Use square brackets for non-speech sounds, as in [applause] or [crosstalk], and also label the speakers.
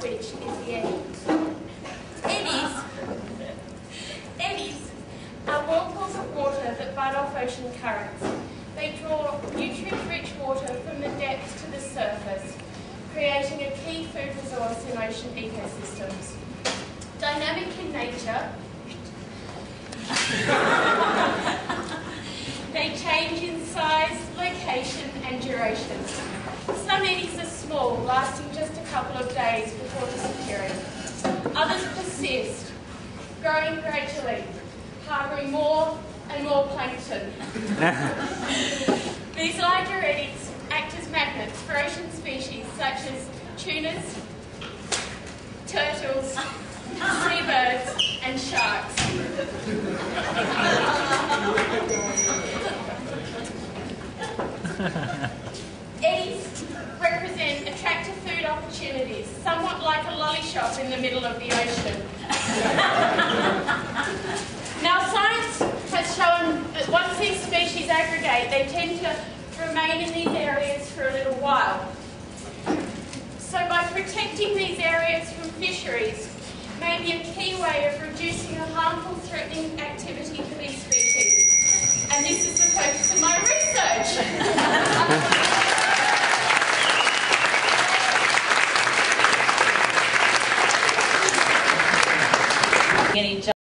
Speaker 1: which is the eddy. Eddies, eddies are whirlpools of water that bud off ocean currents. They draw nutrient-rich water from the depths to the surface, creating a key food resource in ocean ecosystems. Dynamic in nature, [laughs] they change in size, location and duration. Some eddies are small, lasting just persist, growing gradually, harbouring more and more plankton. [laughs] These larger eddies act as magnets for ocean species such as tunas, turtles, like a lolly shop in the middle of the ocean. [laughs] now science has shown that once these species aggregate, they tend to remain in these areas for a little while. So by protecting these areas from fisheries may be a key way of reducing a harmful threatening activity getting